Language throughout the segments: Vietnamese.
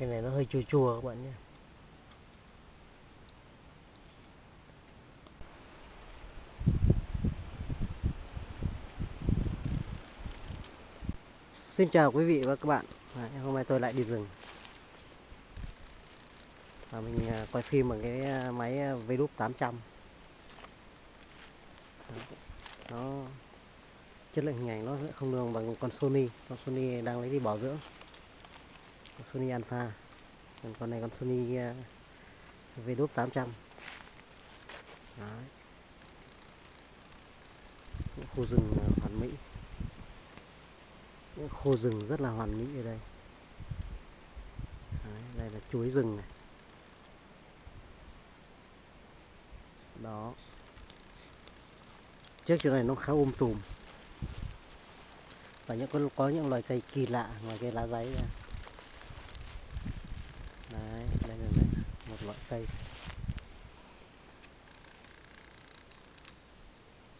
cái này nó hơi chua chua các bạn nhé. Xin chào quý vị và các bạn. À, Hôm nay tôi lại đi rừng. Và mình à, quay phim bằng cái à, máy à, vlog Vloop 800 nó chất lượng hình ảnh nó sẽ không được bằng con Sony. Con Sony đang lấy đi bảo dưỡng con Sony Alpha. Còn con này con Sony uh, Vloop 800 Đấy. Những khu rừng hoàn mỹ. Những khu rừng rất là hoàn mỹ ở đây. Đấy, đây là chuối rừng này. Đó. Trước chỗ này nó khá um tùm. Và những con có những loài cây kỳ lạ ngoài cây lá giấy ra đấy đây là này, một cây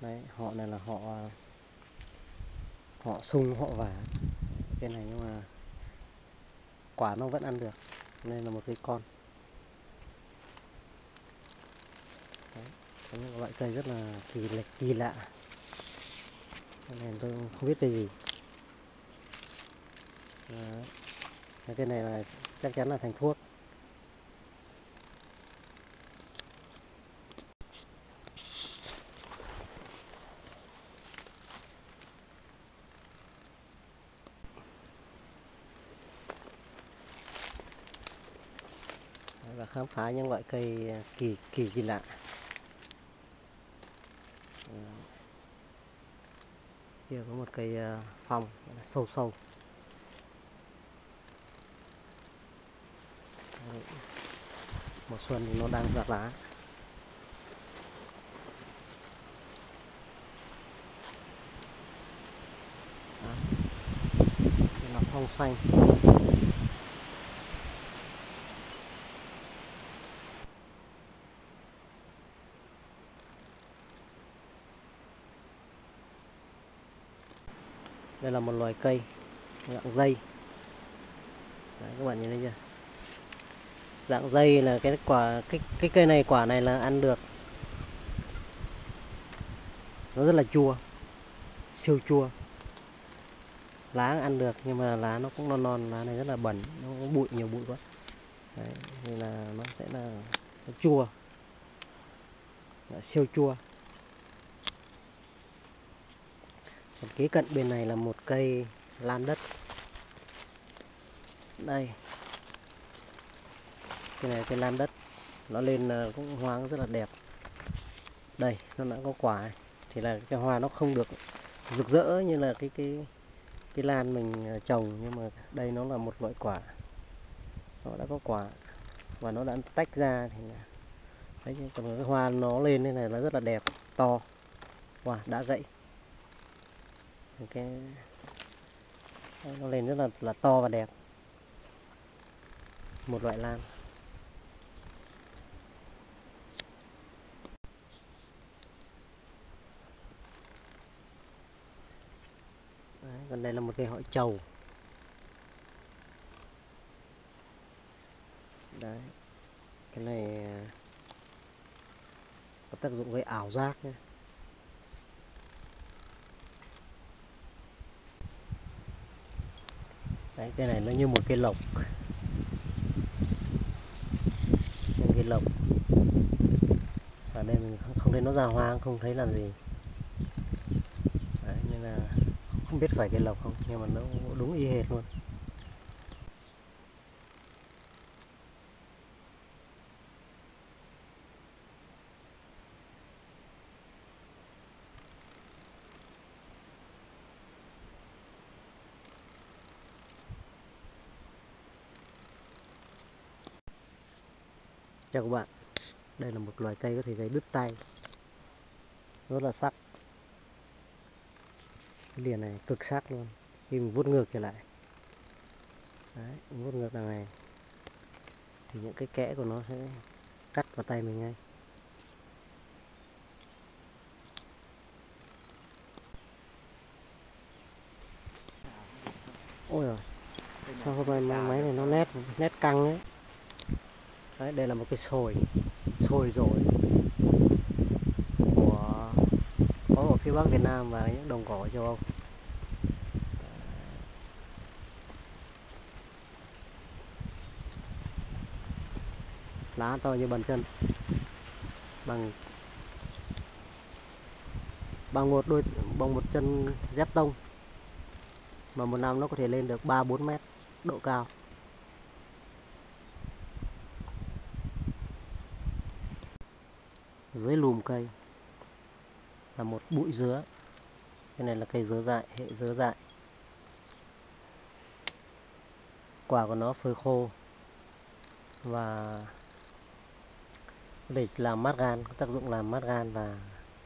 đấy họ này là họ họ sung họ vả. Cái này nhưng mà quả nó vẫn ăn được nên là một cái con. Đấy, những loại cây rất là kỳ lạ kỳ lạ. Cái này tôi không biết cây gì. Đấy. cái này là chắc chắn là thành thuốc. Và khám phá những loại cây à, kỳ kỳ kỳ lạ. Ừ. Kia có một cây à, phong sâu sâu. Một xuân thì nó đang ra lá. Đó. nó là phong xanh. Đây là một loài cây dạng dây. Đấy, các bạn nhìn thấy chưa? Dạng dây là cái quả cái cái cây này quả này là ăn được. Nó rất là chua siêu chua. Lá ăn được nhưng mà lá nó cũng non non lá này rất là bẩn nó có bụi nhiều bụi quá. Đấy, nên là nó sẽ là nó chua. Siêu chua. Còn kế cận bên này là một cây lan đất. Đây. Cái này cây lan đất. Nó lên ờ, cũng hoa rất là đẹp. Đây, nó đã có quả này. thì là cái hoa nó không được rực rỡ như là cái cái cái lan mình ờ, trồng. Nhưng mà đây nó là một loại quả. Nó đã có quả. Và nó đã tách ra thì là đấy còn cái hoa nó lên đây này nó rất là đẹp, to. Wow, đã gãy cái nó lên rất là là to và đẹp. Một loại lan Đấy, còn đây là một cây họ trầu. Đấy cái này à, có tác dụng gây ảo giác nhé. Đấy, cái này nó như một cây lộc một cây lộc ở đây mình không thấy nó ra hoa không thấy làm gì. Đấy, nên là không biết phải cây lộc không nhưng mà nó đúng y hệt luôn. Chào các bạn. Đây là một loài cây có thể gây đứt tay. Rất là sắc. Cái liền này cực sắc luôn. Khi mình vuốt ngược trở lại. Đấy, vuốt ngược đằng này. Thì những cái kẽ của nó sẽ cắt vào tay mình ngay. Ôi rồi Sao hôm nay máy, này nó nét nét căng đấy. Đấy, đây là một cái sồi, sồi rồi của có ở phía Bắc Việt Nam và những đồng cỏ châu Âu. lá to như bàn chân bằng bằng một đôi bằng một chân dép tông mà một năm nó có thể lên được 3 4 mét độ cao. Dưới lùm cây là một bụi dứa. Cái này là cây dứa dại, hệ dứa dại. Quả của nó phơi khô và để làm mát gan, có tác dụng làm mát gan và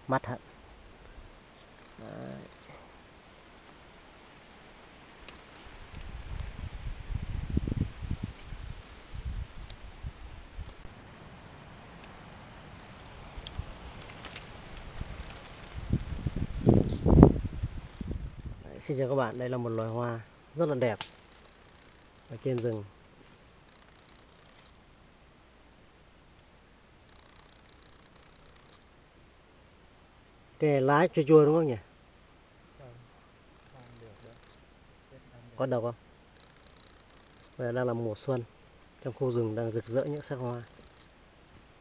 mát thận. Đấy. Xin chào các bạn, đây là một loài hoa rất là đẹp ở trên rừng. Cái này lá chua chua đúng không nhỉ? Có độc không? Bây giờ đang là mùa xuân Trong khu rừng đang rực rỡ những sắc hoa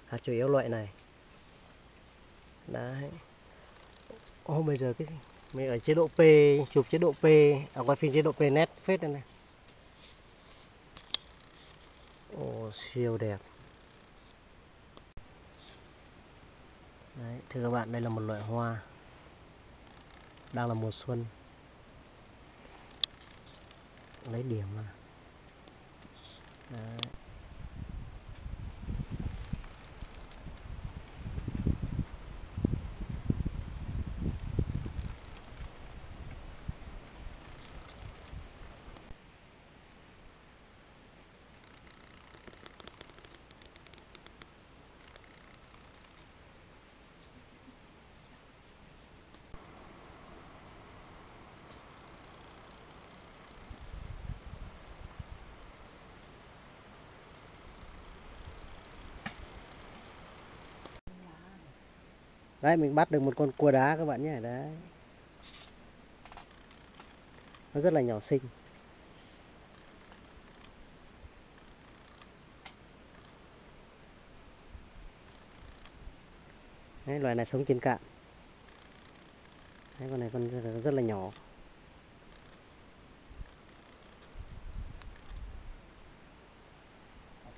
hạt Chủ yếu loại này Đấy Ô bây giờ cái mình ở chế độ P Chụp chế độ P À quay phim chế độ P nét phết đây này. Ồ siêu đẹp. Đấy, thưa các bạn đây là một loại hoa Đang là mùa xuân. Lấy điểm mà. Đấy. Đấy mình bắt được một con cua đá các bạn nhé Đấy. Nó rất là nhỏ xinh. Đấy, loài này sống trên cạn. Đấy, con này con rất là, rất là nhỏ.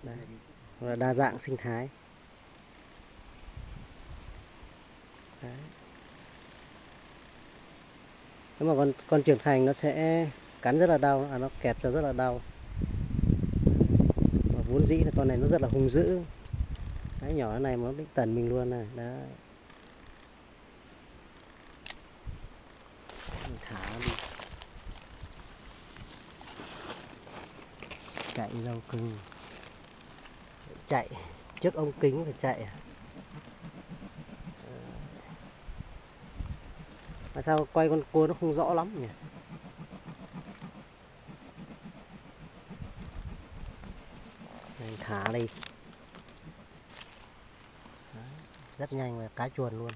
Đấy, là đa dạng sinh thái. Đấy. nếu mà con con trưởng thành nó sẽ cắn rất là đau à, nó kẹp cho rất là đau. Và vốn dĩ là con này nó rất là hung dữ. Đấy nhỏ này mà nó định tần mình luôn này đấy. Mình thả nó đi. Chạy rau cưng. Chạy. Trước ông kính phải chạy à mà sao quay con cua nó không rõ lắm nhỉ? Mình thả đi. Đấy, rất nhanh và cá chuồn luôn.